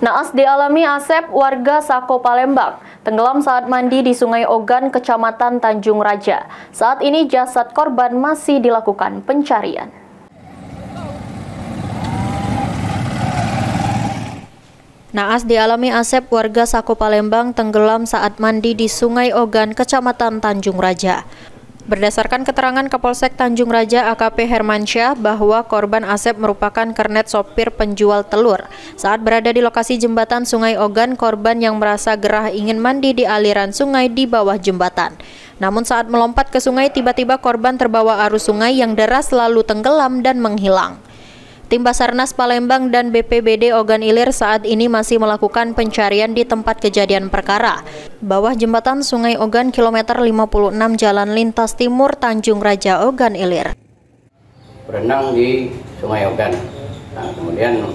Naas dialami Asep, warga Sako Palembang, tenggelam saat mandi di Sungai Ogan, Kecamatan Tanjung Raja. Saat ini jasad korban masih dilakukan pencarian. Naas dialami Asep, warga Sako Palembang, tenggelam saat mandi di Sungai Ogan, Kecamatan Tanjung Raja. Berdasarkan keterangan Kapolsek Tanjung Raja AKP Hermansyah bahwa korban Asep merupakan kernet sopir penjual telur. Saat berada di lokasi jembatan Sungai Ogan, korban yang merasa gerah ingin mandi di aliran sungai di bawah jembatan. Namun saat melompat ke sungai, tiba-tiba korban terbawa arus sungai yang deras lalu tenggelam dan menghilang. Tim Basarnas Palembang dan BPBD Ogan Ilir saat ini masih melakukan pencarian di tempat kejadian perkara. Bawah jembatan Sungai Ogan kilometer 56 Jalan Lintas Timur Tanjung Raja Ogan Ilir. Berenang di Sungai Ogan. Nah, kemudian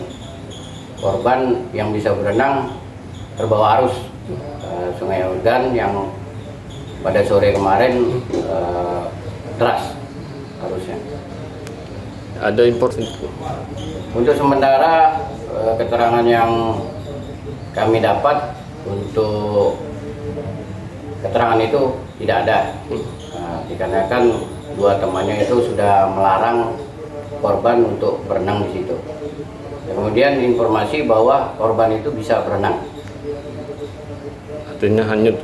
korban yang bisa berenang terbawa arus uh, Sungai Ogan yang pada sore kemarin deras arusnya ada impor untuk sementara eh, keterangan yang kami dapat untuk keterangan itu tidak ada. Nah, dikarenakan dua temannya itu sudah melarang korban untuk berenang di situ. Kemudian informasi bahwa korban itu bisa berenang. Artinya hanyut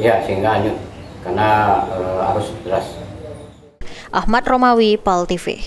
ya sehingga hanyut. Karena e, arus deras. Ahmad Romawi Pal TV